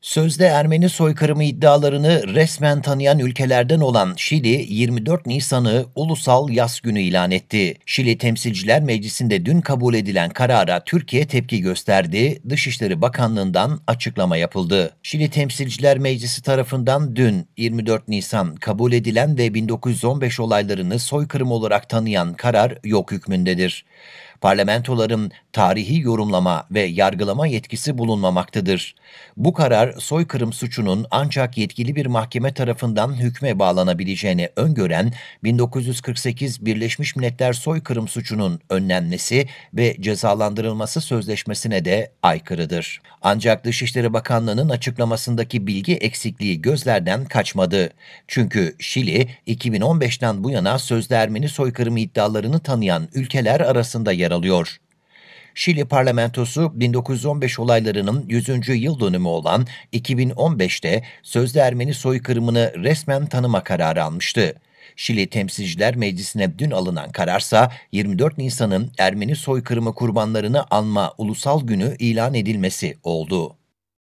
Sözde Ermeni soykırımı iddialarını resmen tanıyan ülkelerden olan Şili, 24 Nisan'ı Ulusal Yas Günü ilan etti. Şili Temsilciler Meclisi'nde dün kabul edilen karara Türkiye tepki gösterdi, Dışişleri Bakanlığı'ndan açıklama yapıldı. Şili Temsilciler Meclisi tarafından dün 24 Nisan kabul edilen ve 1915 olaylarını soykırım olarak tanıyan karar yok hükmündedir parlamentoların tarihi yorumlama ve yargılama yetkisi bulunmamaktadır. Bu karar soykırım suçunun ancak yetkili bir mahkeme tarafından hükme bağlanabileceğini öngören 1948 Birleşmiş Milletler soykırım suçunun önlenmesi ve cezalandırılması sözleşmesine de aykırıdır. Ancak Dışişleri Bakanlığı'nın açıklamasındaki bilgi eksikliği gözlerden kaçmadı. Çünkü Şili 2015'ten bu yana sözde Ermeni soykırımı iddialarını tanıyan ülkeler arasında yer alıyor. Şili parlamentosu 1915 olaylarının 100. yıl dönümü olan 2015'te sözde Ermeni soykırımını resmen tanıma kararı almıştı. Şili Temsilciler Meclisi'ne dün alınan kararsa 24 Nisan'ın Ermeni soykırımı kurbanlarını anma ulusal günü ilan edilmesi oldu.